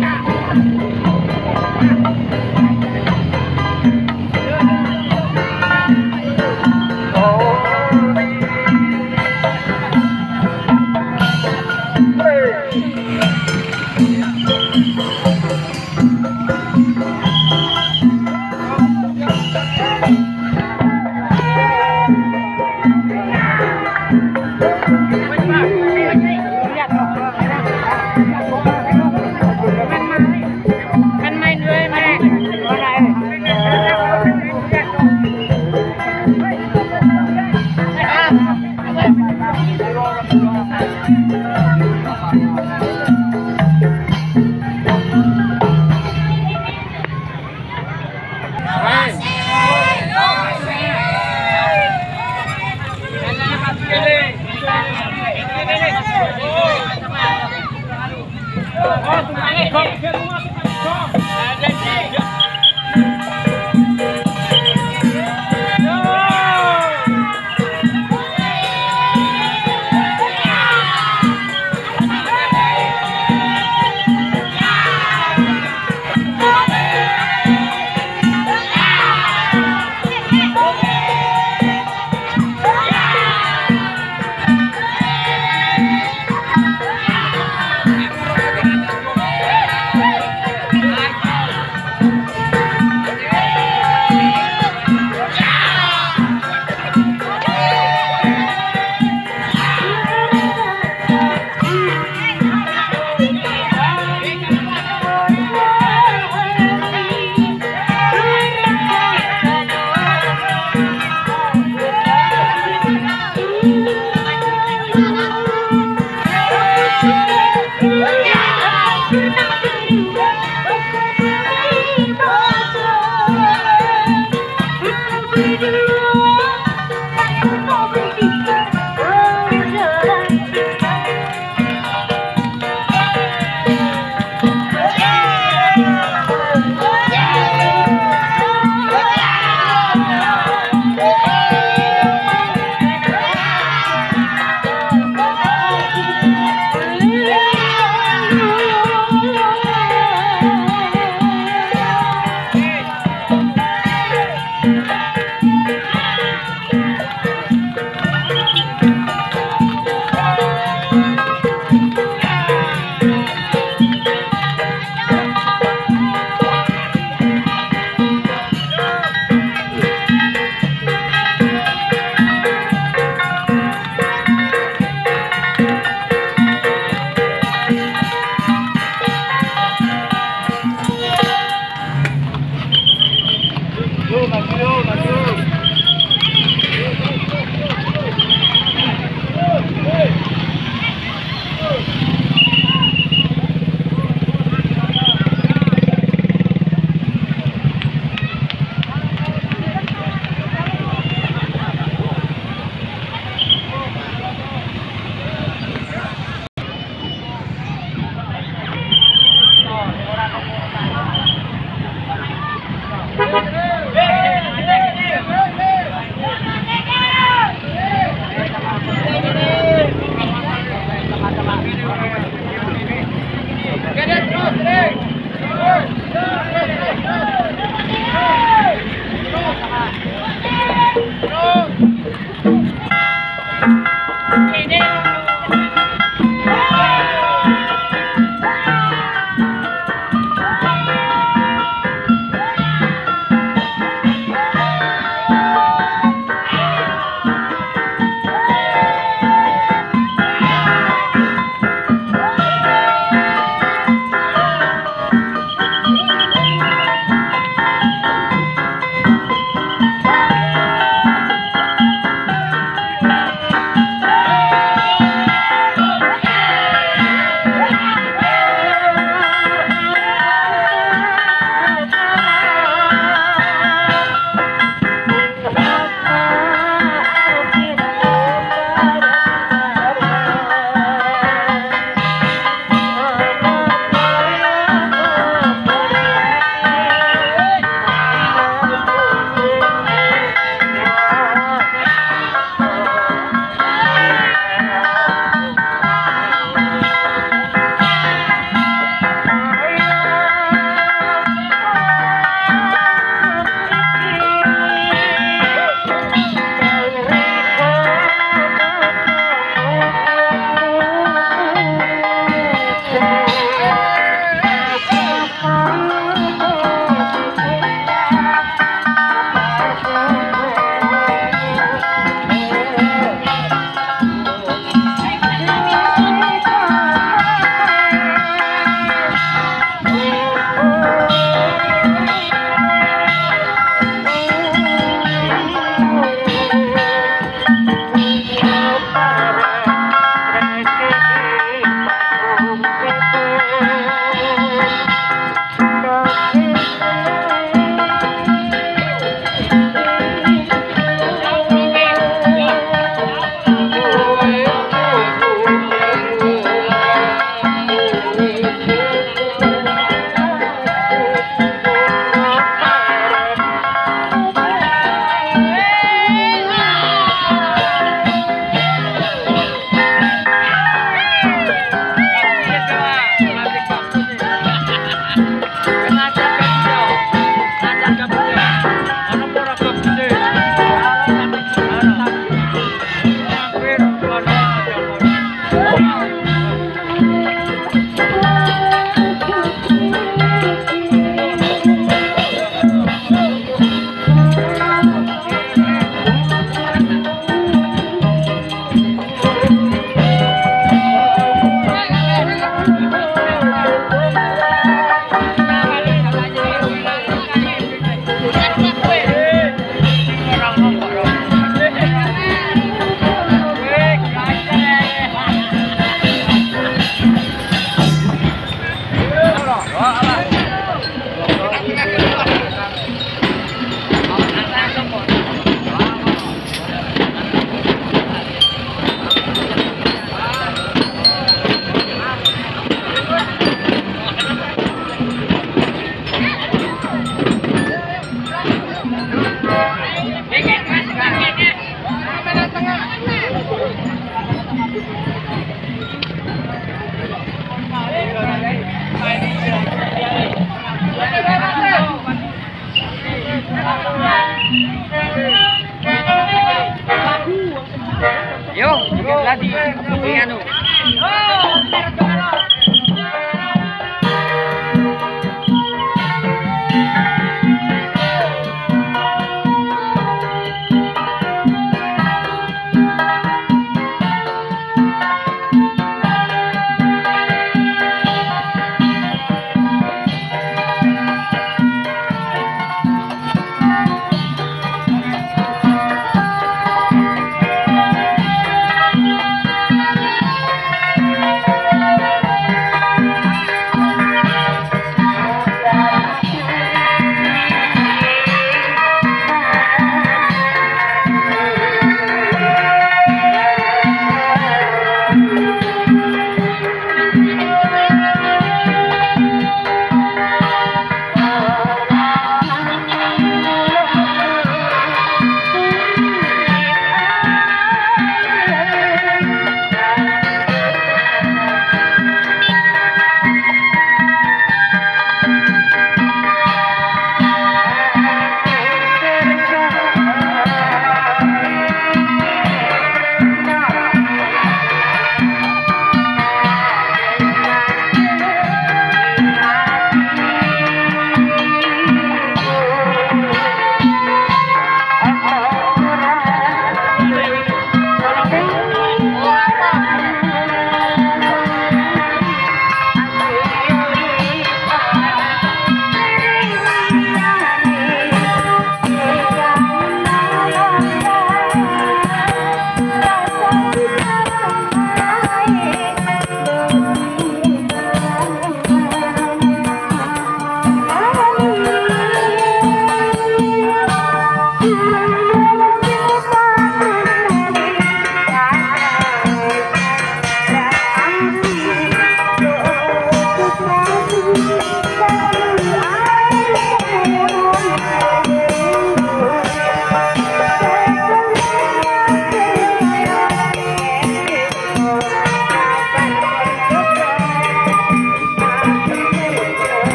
Hey!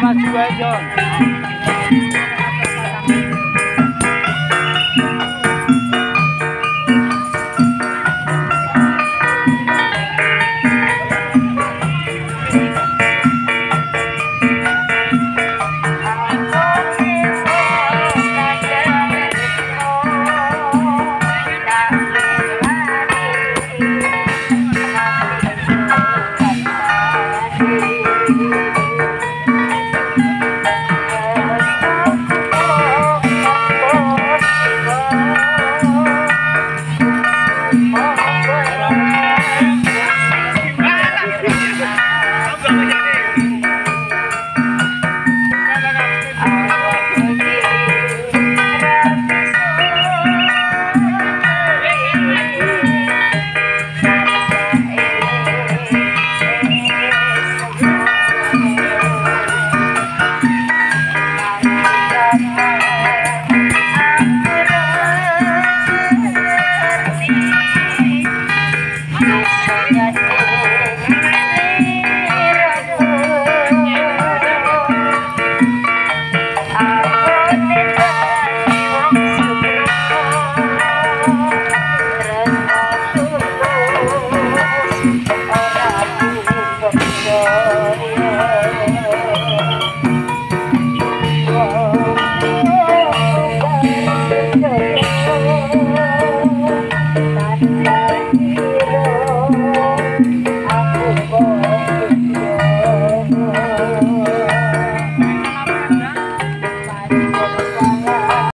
sama juga done.